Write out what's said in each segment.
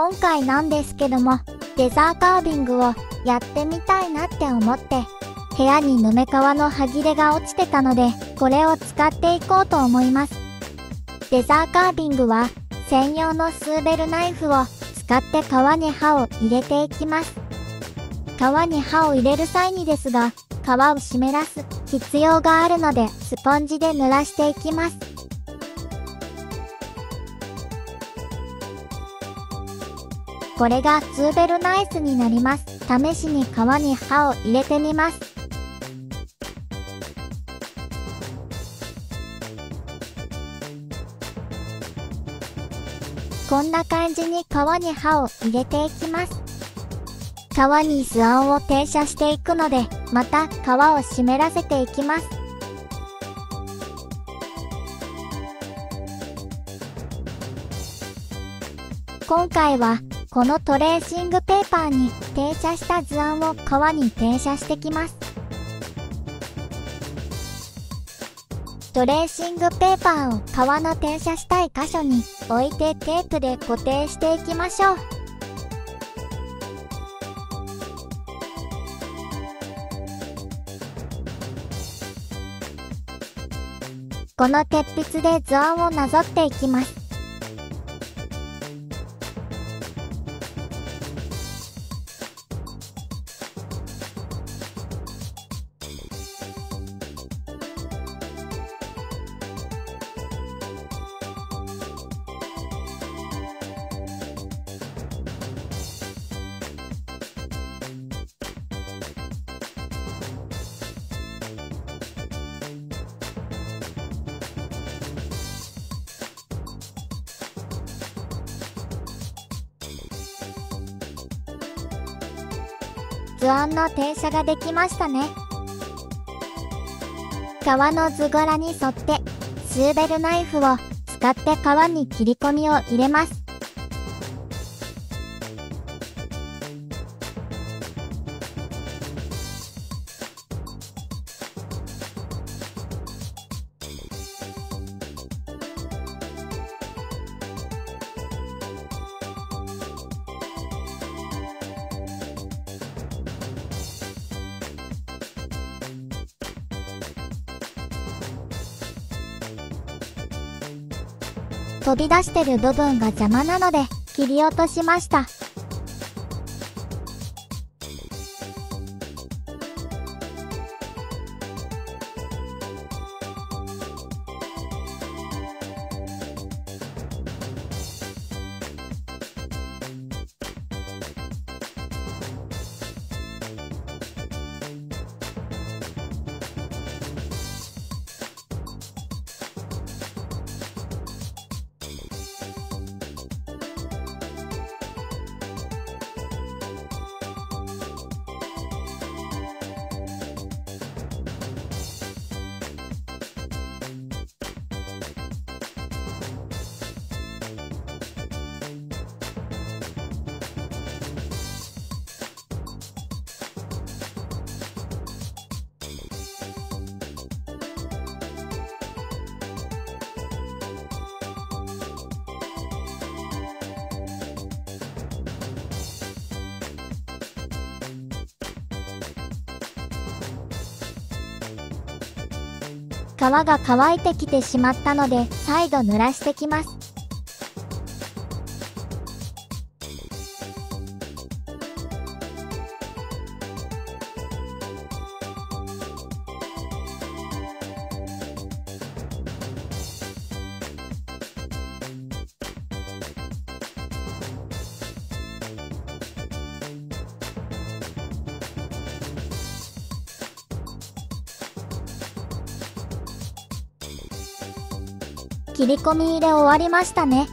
今回なんですけども、レザーカービングをやってみたいなって思って、部屋にヌメ革の歯切れが落ちてたので、これを使っていこうと思います。レザーカービングは、専用のスーベルナイフを使って皮に刃を入れていきます。皮に刃を入れる際にですが、皮を湿らす必要があるので、スポンジで濡らしていきます。これがツーベルナイスになります。試しに皮に刃を入れてみます。こんな感じに皮に刃を入れていきます。皮に図案を停車していくので、また皮を湿らせていきます。今回はこのトレーシングペーパーに停車した図案を革に停車してきます。トレーシングペーパーを革の停車したい箇所に置いてテープで固定していきましょう。この鉄筆で図案をなぞっていきます。図案の停車ができましたね。革の図柄に沿ってスーベルナイフを使って革に切り込みを入れます。飛び出してる部分が邪魔なので切り落としました。皮が乾いてきてしまったので再度濡らしてきます。切り込み入れ終わりましたね。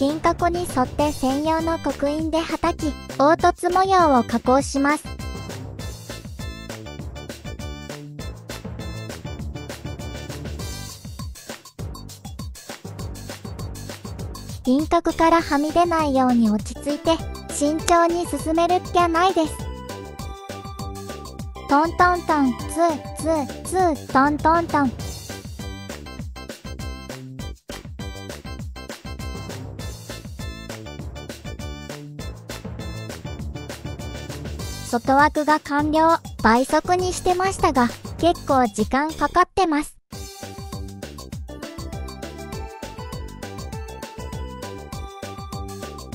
輪郭に沿って専用の刻印ではたき、凹凸模様を加工します。輪郭からはみ出ないように落ち着いて、慎重に進めるっきゃないです。トントントン、ツー、ツー、ツー、トントントン。外枠が完了、倍速にしてましたが、結構時間かかってます。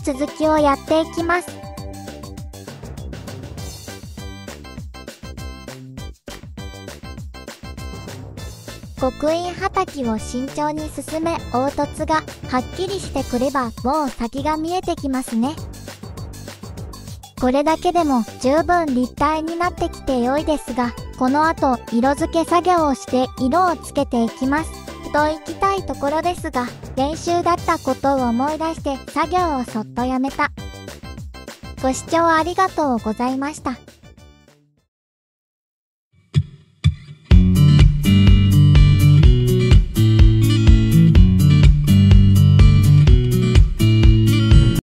続きをやっていきます。刻印はたきを慎重に進め凹凸がはっきりしてくればもう先が見えてきますね。これだけでも十分立体になってきて良いですが、この後色付け作業をして色をつけていきます。と行きたいところですが、練習だったことを思い出して作業をそっとやめた。ご視聴ありがとうございました。